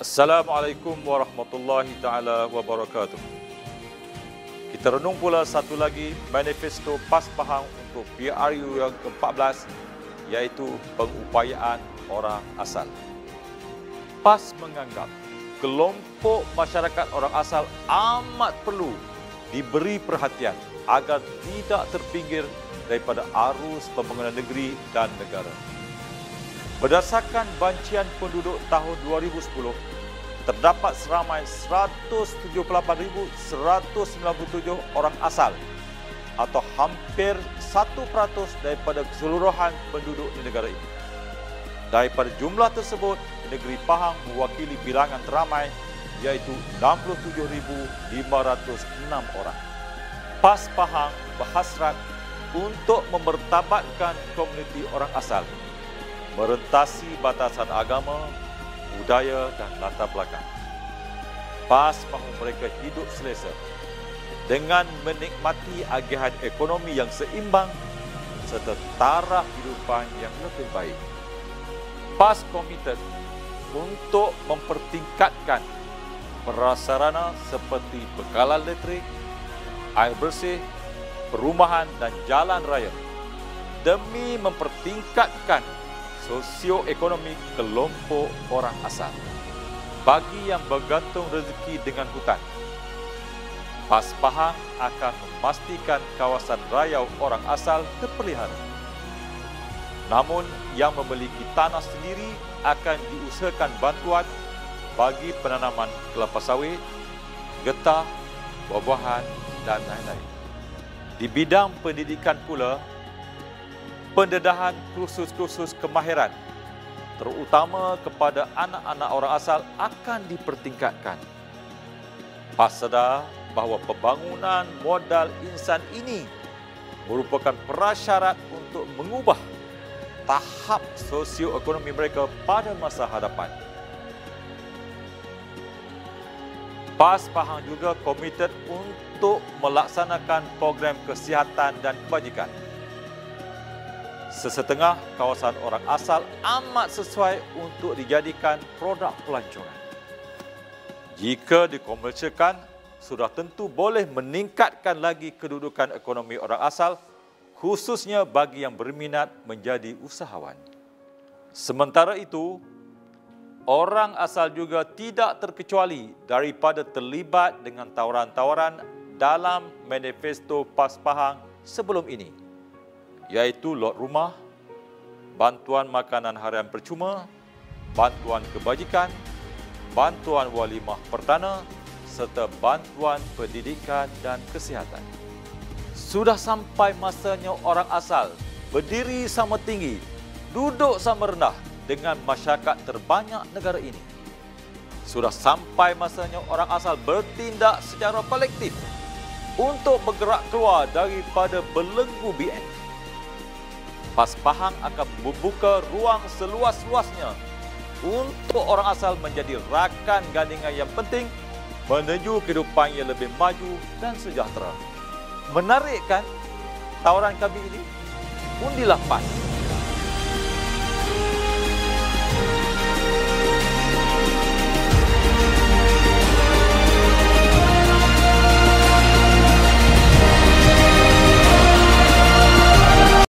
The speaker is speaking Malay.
Assalamualaikum warahmatullahi taala wabarakatuh. Kita renung pula satu lagi manifesto PAS Pahang untuk PRU yang ke-14 iaitu pengupayaan orang asal. PAS menganggap kelompok masyarakat orang asal amat perlu diberi perhatian agar tidak terpinggir daripada arus pembangunan negeri dan negara. Berdasarkan bancian penduduk tahun 2010, terdapat seramai 178,197 orang asal atau hampir 1% daripada keseluruhan penduduk di negara ini. Daripada jumlah tersebut, negeri Pahang mewakili bilangan teramai iaitu 67,506 orang. PAS Pahang berhasrat untuk memertabatkan komuniti orang asal merentasi batasan agama, budaya dan latar belakang. PAS mahu mereka hidup selesa dengan menikmati agihan ekonomi yang seimbang serta taraf kehidupan yang lebih baik. PAS komited untuk mempertingkatkan prasarana seperti bekalan elektrik, air bersih, perumahan dan jalan raya demi mempertingkatkan sosioekonomi kelompok orang asal bagi yang bergantung rezeki dengan hutan. PAS Pahang akan memastikan kawasan rayau orang asal terpelihara. Namun yang memiliki tanah sendiri akan diusahakan bantuan bagi penanaman kelapa sawit, getah, buah-buahan dan lain-lain. Di bidang pendidikan pula, pendedahan kursus-kursus kemahiran terutama kepada anak-anak orang asal akan dipertingkatkan. PAS sedar bahawa pembangunan modal insan ini merupakan prasyarat untuk mengubah tahap sosioekonomi mereka pada masa hadapan. PAS Pahang juga komited untuk melaksanakan program kesihatan dan kebajikan sesetengah kawasan orang asal amat sesuai untuk dijadikan produk pelancongan. Jika dikomersialkan, sudah tentu boleh meningkatkan lagi kedudukan ekonomi orang asal, khususnya bagi yang berminat menjadi usahawan. Sementara itu, orang asal juga tidak terkecuali daripada terlibat dengan tawaran-tawaran dalam manifesto PAS Pahang sebelum ini iaitu lot rumah, bantuan makanan harian percuma, bantuan kebajikan, bantuan walimah pertana serta bantuan pendidikan dan kesihatan. Sudah sampai masanya orang asal berdiri sama tinggi, duduk sama rendah dengan masyarakat terbanyak negara ini. Sudah sampai masanya orang asal bertindak secara kolektif untuk bergerak keluar daripada belenggu BN. PAS Pahang akan membuka ruang seluas-luasnya untuk orang asal menjadi rakan gandingan yang penting menuju kehidupan yang lebih maju dan sejahtera. Menarik kan tawaran kami ini? Undilah PAS.